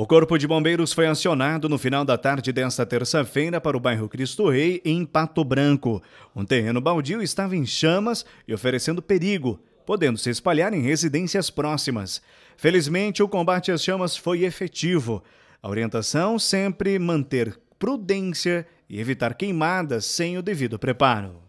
O Corpo de Bombeiros foi acionado no final da tarde desta terça-feira para o bairro Cristo Rei, em Pato Branco. Um terreno baldio estava em chamas e oferecendo perigo, podendo se espalhar em residências próximas. Felizmente, o combate às chamas foi efetivo. A orientação sempre manter prudência e evitar queimadas sem o devido preparo.